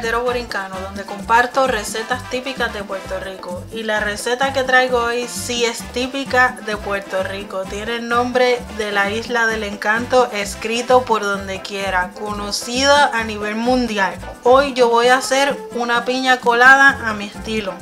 Sendero Borincano, donde comparto recetas típicas de Puerto Rico. Y la receta que traigo hoy sí es típica de Puerto Rico. Tiene el nombre de la Isla del Encanto escrito por donde quiera, conocida a nivel mundial. Hoy yo voy a hacer una piña colada a mi estilo.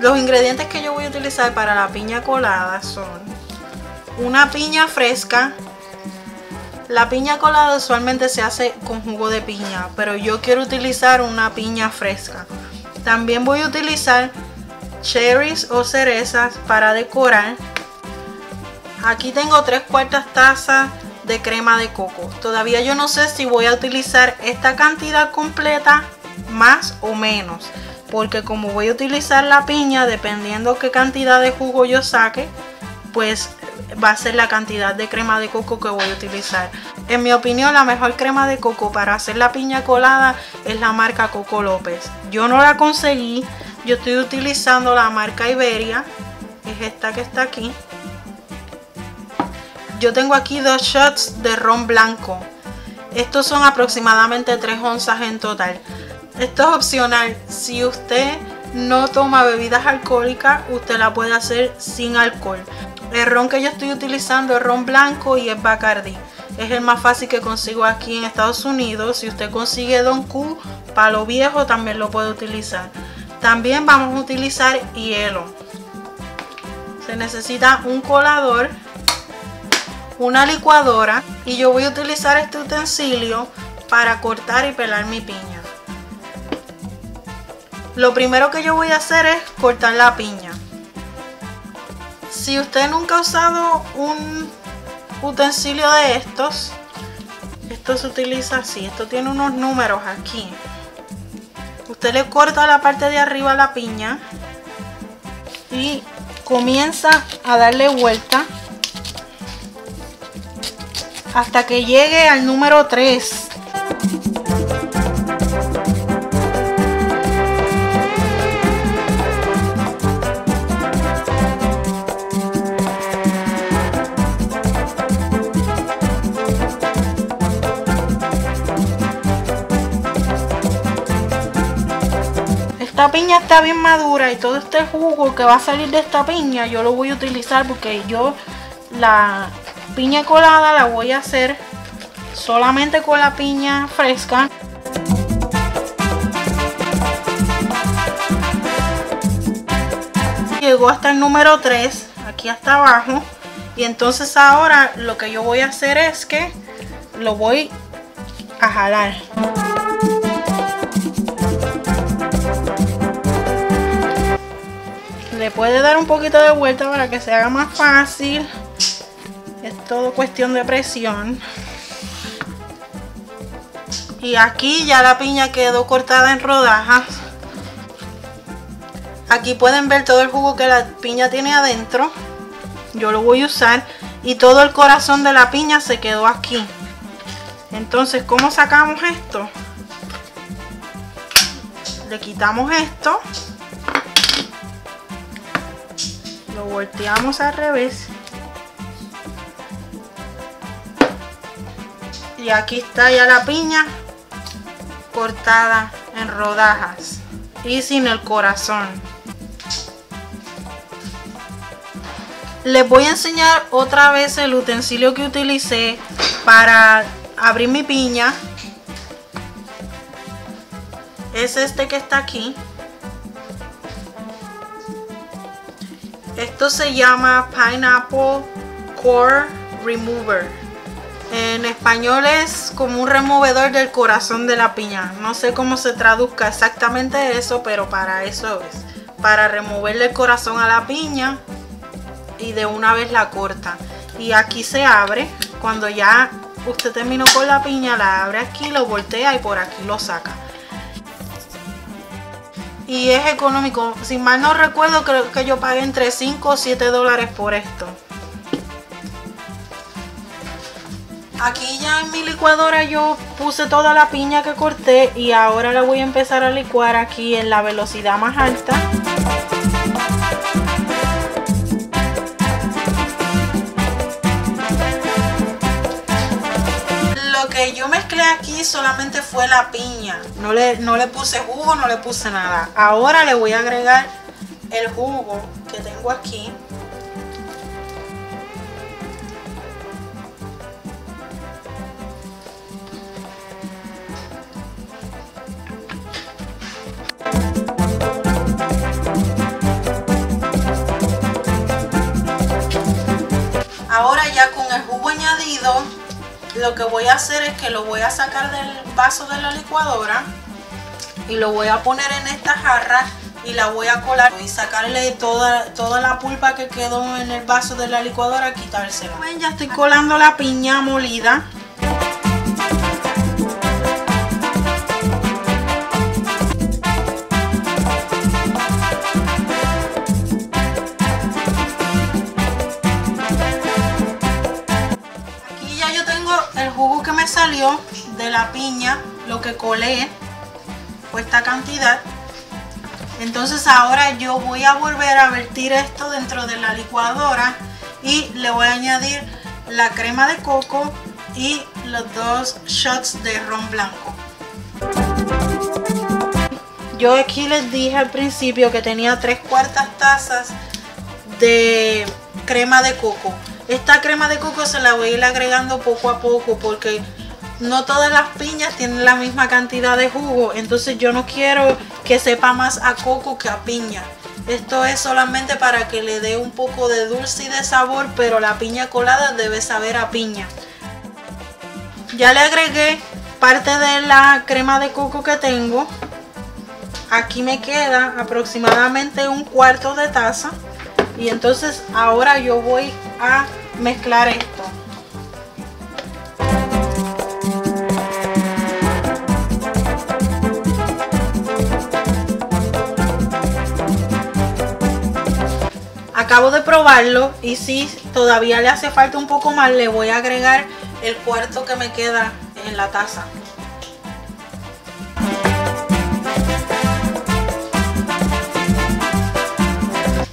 Los ingredientes que yo voy a utilizar para la piña colada son una piña fresca, la piña colada usualmente se hace con jugo de piña, pero yo quiero utilizar una piña fresca. También voy a utilizar cherries o cerezas para decorar. Aquí tengo tres cuartas tazas de crema de coco. Todavía yo no sé si voy a utilizar esta cantidad completa más o menos. Porque como voy a utilizar la piña, dependiendo qué cantidad de jugo yo saque, pues va a ser la cantidad de crema de coco que voy a utilizar. En mi opinión la mejor crema de coco para hacer la piña colada es la marca Coco López. Yo no la conseguí, yo estoy utilizando la marca Iberia, es esta que está aquí. Yo tengo aquí dos shots de ron blanco. Estos son aproximadamente 3 onzas en total. Esto es opcional. Si usted no toma bebidas alcohólicas, usted la puede hacer sin alcohol. El ron que yo estoy utilizando es ron blanco y es Bacardi. Es el más fácil que consigo aquí en Estados Unidos. Si usted consigue Don Q, palo viejo también lo puede utilizar. También vamos a utilizar hielo. Se necesita un colador, una licuadora y yo voy a utilizar este utensilio para cortar y pelar mi piña. Lo primero que yo voy a hacer es cortar la piña. Si usted nunca ha usado un utensilio de estos, esto se utiliza así. Esto tiene unos números aquí. Usted le corta la parte de arriba a la piña y comienza a darle vuelta hasta que llegue al número 3 esta piña está bien madura y todo este jugo que va a salir de esta piña yo lo voy a utilizar porque yo la piña colada la voy a hacer solamente con la piña fresca. Llegó hasta el número 3 aquí hasta abajo. Y entonces ahora lo que yo voy a hacer es que lo voy a jalar le puede dar un poquito de vuelta para que se haga más fácil. Es todo cuestión de presión. Y aquí ya la piña quedó cortada en rodajas aquí pueden ver todo el jugo que la piña tiene adentro. Yo lo voy a usar. Y todo el corazón de la piña se quedó aquí. Entonces ¿cómo sacamos esto? le quitamos esto lo volteamos al revés. Y aquí está ya la piña cortada en rodajas y sin el corazón. Les voy a enseñar otra vez el utensilio que utilicé para abrir mi piña. Es este que está aquí Esto se llama Pineapple Core Remover. En español es como un removedor del corazón de la piña. No sé cómo se traduzca exactamente eso, pero para eso es. Para removerle el corazón a la piña y de una vez la corta. Y aquí se abre. Cuando ya usted terminó con la piña, la abre aquí, lo voltea y por aquí lo saca y es económico. Si mal no recuerdo, creo que yo pagué entre 5 o 7 dólares por esto. Aquí ya en mi licuadora yo puse toda la piña que corté y ahora la voy a empezar a licuar aquí en la velocidad más alta. Solamente fue la piña. No le, no le puse jugo, no le puse nada. Ahora le voy a agregar el jugo que tengo aquí. Lo que voy a hacer es que lo voy a sacar del vaso de la licuadora y lo voy a poner en esta jarra y la voy a colar y sacarle toda, toda la pulpa que quedó en el vaso de la licuadora, quitársela. ya estoy colando la piña molida. Salió de la piña, lo que colé fue esta cantidad entonces ahora yo voy a volver a vertir esto dentro de la licuadora y le voy a añadir la crema de coco y los dos shots de ron blanco. Yo aquí les dije al principio que tenía tres cuartas tazas de crema de coco. Esta crema de coco se la voy a ir agregando poco a poco porque no todas las piñas tienen la misma cantidad de jugo, entonces yo no quiero que sepa más a coco que a piña. Esto es solamente para que le dé un poco de dulce y de sabor, pero la piña colada debe saber a piña. Ya le agregué parte de la crema de coco que tengo. Aquí me queda aproximadamente un cuarto de taza. Y entonces ahora yo voy a mezclar esto. Acabo de probarlo y si todavía le hace falta un poco más le voy a agregar el cuarto que me queda en la taza.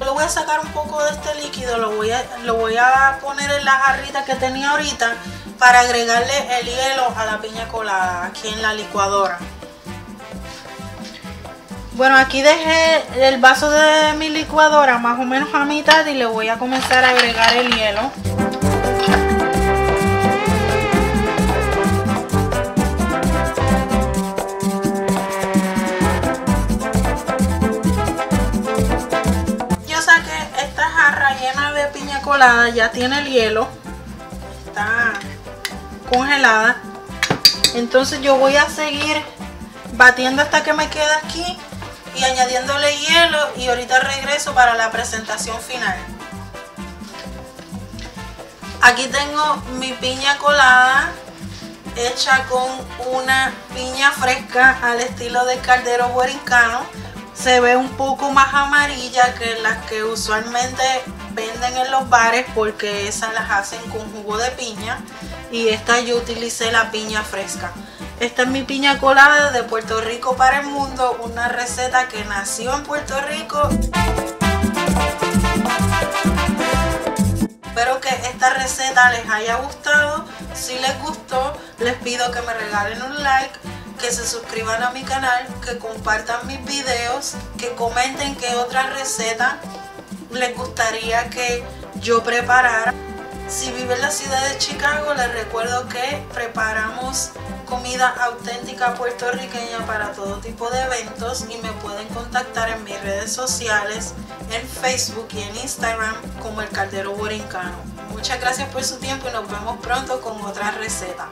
Le voy a sacar un poco de este líquido lo voy a, lo voy a poner en la jarrita que tenía ahorita para agregarle el hielo a la piña colada aquí en la licuadora bueno, aquí dejé el vaso de mi licuadora más o menos a mitad y le voy a comenzar a agregar el hielo. Yo saqué esta jarra llena de piña colada, ya tiene el hielo, está congelada. Entonces yo voy a seguir batiendo hasta que me quede aquí y añadiéndole hielo y ahorita regreso para la presentación final. Aquí tengo mi piña colada hecha con una piña fresca al estilo del caldero borincano. Se ve un poco más amarilla que las que usualmente venden en los bares porque esas las hacen con jugo de piña y esta yo utilicé la piña fresca. Esta es mi piña colada de Puerto Rico para el mundo, una receta que nació en Puerto Rico. Espero que esta receta les haya gustado. Si les gustó, les pido que me regalen un like, que se suscriban a mi canal, que compartan mis videos, que comenten qué otra receta les gustaría que yo preparara. Si vive en la ciudad de Chicago, les recuerdo que preparamos comida auténtica puertorriqueña para todo tipo de eventos y me pueden contactar en mis redes sociales, en Facebook y en Instagram como el Caldero Borincano. Muchas gracias por su tiempo y nos vemos pronto con otra receta.